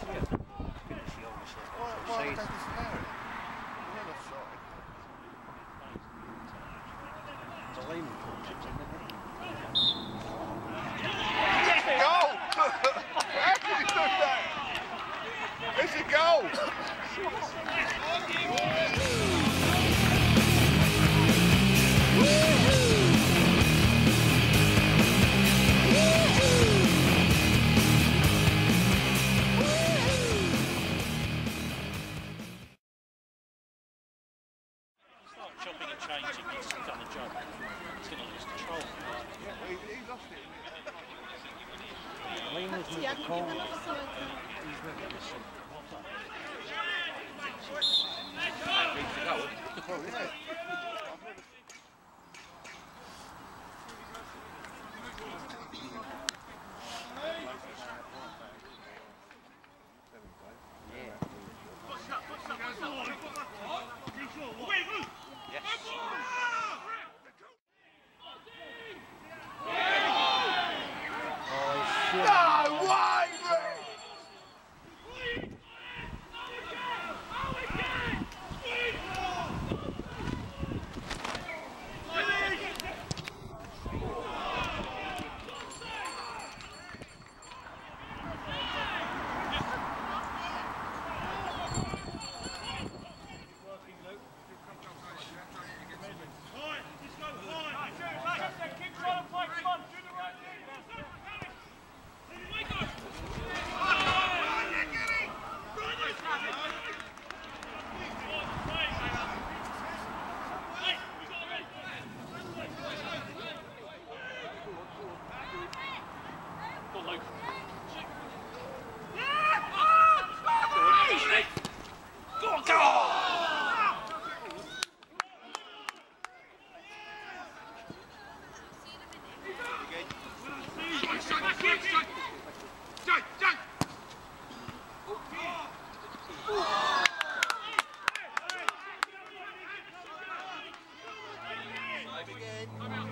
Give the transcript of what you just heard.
She good feel. She well, well, change and he's done the job. He's going to lose control. Yeah, he, he lost it. Lean was with the cold. He's with it. Oh, yeah. Yeah. What's up? What's up? What's up? What's up? Oh, shit. No, why, Come out.